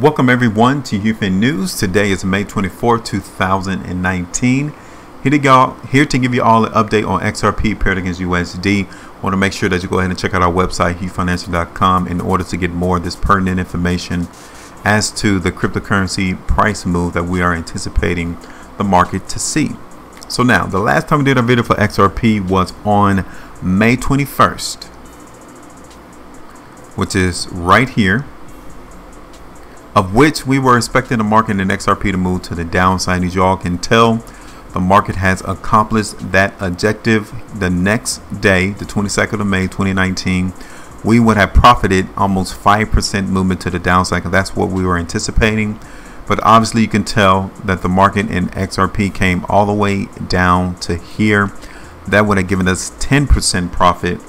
Welcome everyone to HueFin News. Today is May 24, 2019. Here to, here to give you all an update on XRP paired against USD. Want to make sure that you go ahead and check out our website, HueFinancial.com, in order to get more of this pertinent information as to the cryptocurrency price move that we are anticipating the market to see. So now, the last time we did a video for XRP was on May 21st, which is right here of which we were expecting the market in XRP to move to the downside. As you all can tell, the market has accomplished that objective the next day, the 22nd of May 2019. We would have profited almost 5% movement to the downside that's what we were anticipating. But obviously, you can tell that the market in XRP came all the way down to here. That would have given us 10% profit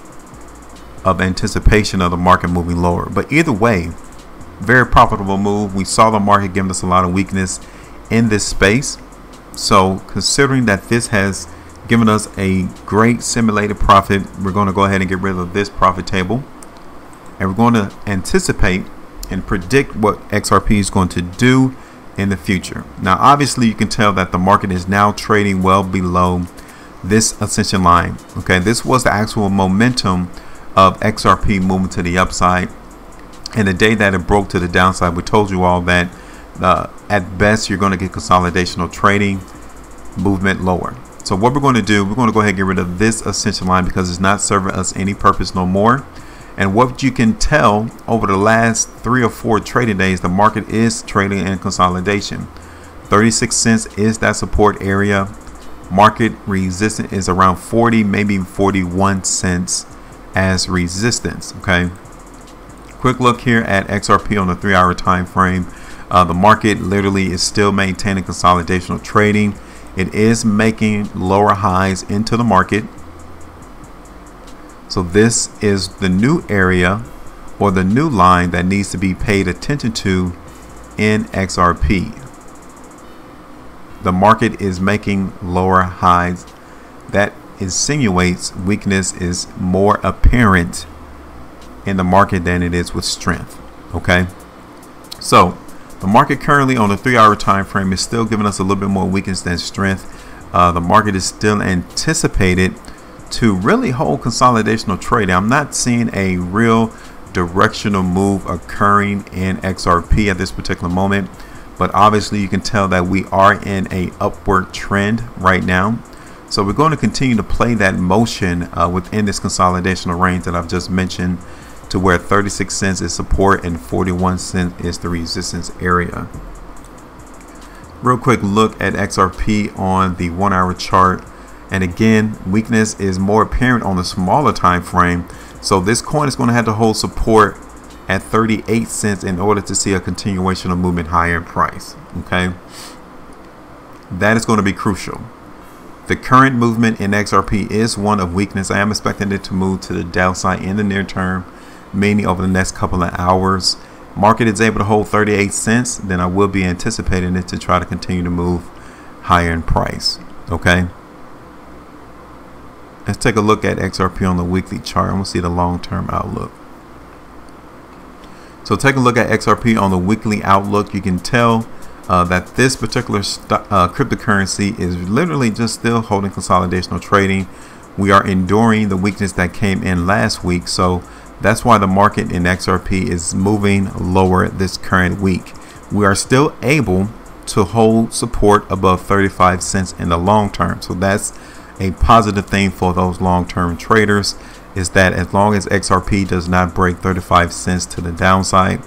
of anticipation of the market moving lower. But either way, very profitable move. We saw the market giving us a lot of weakness in this space. So considering that this has given us a great simulated profit, we're going to go ahead and get rid of this profit table. And we're going to anticipate and predict what XRP is going to do in the future. Now, obviously, you can tell that the market is now trading well below this ascension line. Okay, this was the actual momentum of XRP moving to the upside and the day that it broke to the downside, we told you all that uh, at best you're going to get consolidational trading movement lower. So what we're going to do, we're going to go ahead and get rid of this ascension line because it's not serving us any purpose no more. And what you can tell over the last three or four trading days, the market is trading in consolidation. 36 cents is that support area. Market resistance is around 40, maybe 41 cents as resistance. Okay. Quick look here at XRP on the three hour time frame. Uh, the market literally is still maintaining consolidational trading. It is making lower highs into the market. So this is the new area or the new line that needs to be paid attention to in XRP. The market is making lower highs. That insinuates weakness is more apparent in the market than it is with strength. Okay. So the market currently on the three hour time frame is still giving us a little bit more weakness than strength. Uh, the market is still anticipated to really hold consolidational trade. I'm not seeing a real directional move occurring in XRP at this particular moment, but obviously you can tell that we are in a upward trend right now. So we're going to continue to play that motion uh, within this consolidational range that I've just mentioned to where 36 cents is support and 41 cents is the resistance area. Real quick look at XRP on the one hour chart. And again, weakness is more apparent on the smaller time frame. So this coin is going to have to hold support at 38 cents in order to see a continuation of movement higher in price. Okay. That is going to be crucial. The current movement in XRP is one of weakness. I am expecting it to move to the downside in the near term mainly over the next couple of hours. Market is able to hold 38 cents, then I will be anticipating it to try to continue to move higher in price. Okay. Let's take a look at XRP on the weekly chart and we'll see the long-term outlook. So take a look at XRP on the weekly outlook. You can tell uh, that this particular uh, cryptocurrency is literally just still holding consolidational trading. We are enduring the weakness that came in last week. So that's why the market in XRP is moving lower this current week. We are still able to hold support above 35 cents in the long term. So that's a positive thing for those long-term traders is that as long as XRP does not break 35 cents to the downside,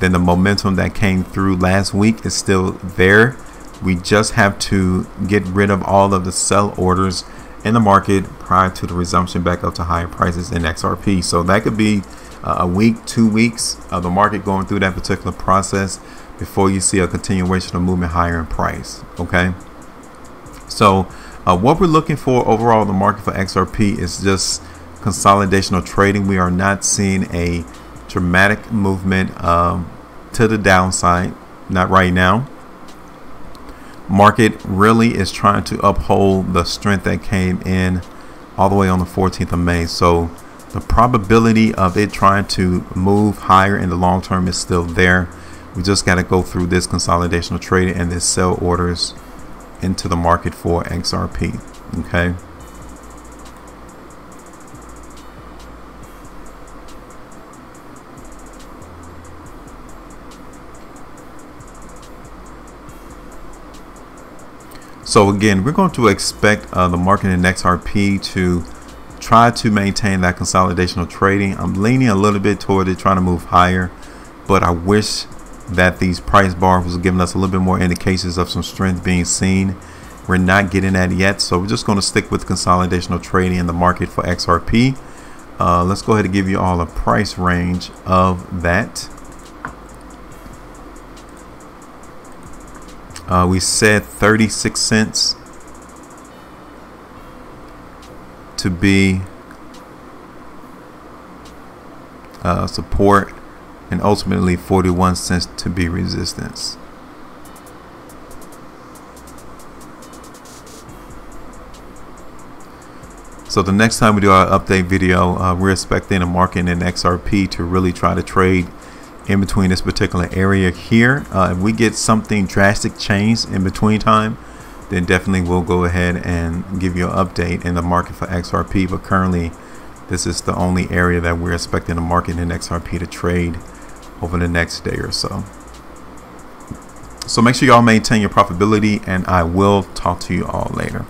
then the momentum that came through last week is still there. We just have to get rid of all of the sell orders in the market prior to the resumption back up to higher prices in XRP. So that could be uh, a week, two weeks of the market going through that particular process before you see a continuation of movement higher in price. Okay. So uh, what we're looking for overall in the market for XRP is just consolidation consolidational trading. We are not seeing a dramatic movement um, to the downside, not right now market really is trying to uphold the strength that came in all the way on the 14th of May. So the probability of it trying to move higher in the long term is still there. we just got to go through this consolidation of trading and this sell orders into the market for XRP okay So again, we're going to expect uh, the market in XRP to try to maintain that consolidation of trading. I'm leaning a little bit toward it, trying to move higher, but I wish that these price bars was giving us a little bit more indications of some strength being seen. We're not getting that yet, so we're just going to stick with consolidation of trading in the market for XRP. Uh, let's go ahead and give you all a price range of that. Uh, we said 36 cents to be uh, support and ultimately 41 cents to be resistance. So the next time we do our update video, uh, we're expecting a market in XRP to really try to trade in between this particular area here. Uh, if we get something drastic change in between time, then definitely we'll go ahead and give you an update in the market for XRP. But currently, this is the only area that we're expecting the market in XRP to trade over the next day or so. So make sure y'all maintain your profitability and I will talk to you all later.